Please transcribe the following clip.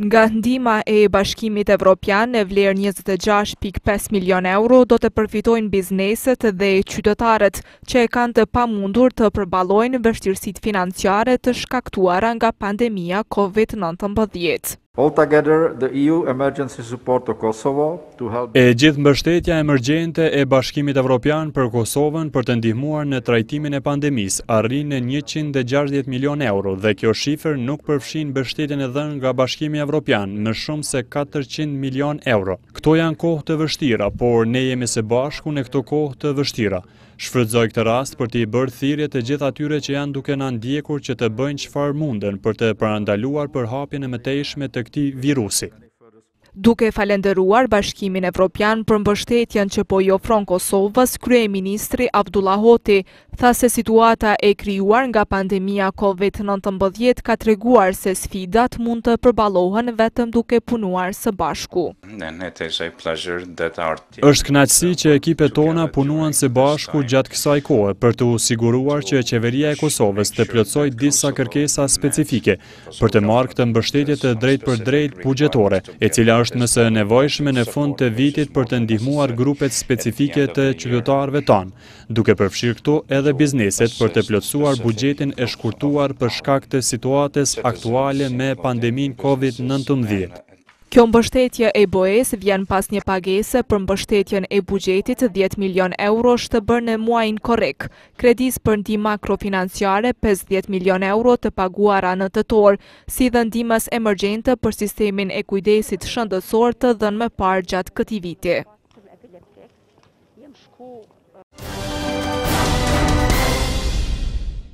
Nga ndihma e bashkimit evropian në vlerë 26.5 milion euro do të përfitojnë bizneset dhe qytetarët që e kanë të pamundur të përballojnë vështirësitë financiare të shkaktuara nga pandemia COVID-19. Altogether the EU emergency support to Kosovo to help E gjithë mbështetja emergjente e Bashkimit Evropian për Kosovën për të ndihmuar në trajtimin e pandemisë arrin në njëqind e gjashtëdhjetë milionë euro dhe kjo shifër nuk përfshin mbështetjen e dhënë nga Bashkimi Evropian në shumë se katërqind milionë euro. Këto janë kohë të vështira, por ne jemi së bashku në këto kohë të vështira. Shfrytëzoj këtë rast për t'i bërë thirrje të gjithë atyre që janë duke na ndjekur që të bëjnë çfarë munden për të parandaluar përhapjen e mëtejshme të këtij virusi. Duke falënderuar Bashkimin Evropian për mbështetjen që po i ofron Kosovës, kryeministri Avdullah Hoti tha se situata e krijuar nga pandemia Covid nëntëmbëdhjetë ka treguar se sfidat mund të përballohen vetëm duke punuar së bashku. Është kënaqësi që ekipet tona punuan së bashku gjatë kësaj kohe për t'u siguruar që Qeveria e Kosovës të plotësojë disa kërkesa specifike për të marrë këtë mbështetje të drejtpërdrejtë buxhetore, e cila është më se e nevojshme në fund të vitit për të ndihmuar grupet specifike të qytetarëve tanë, duke përfshirë këtu edhe bizneset për të plotësuar buxhetin e shkurtuar për shkak të situatës aktuale me pandeminë Covid nëntëmbëdhjetë. Kjo mbështetje e BE-së vjen pas një pagese për mbështetjen e buxhetit dhjetë milionë eurosh të bërë në muajin korrik, kredisë për ndihmë makrofinanciare pesëdhjetë milionë euro të paguara në tetor, si dhe ndihmës emergjente për sistemin e kujdesit shëndetësor të dhënë më parë gjatë këtij viti.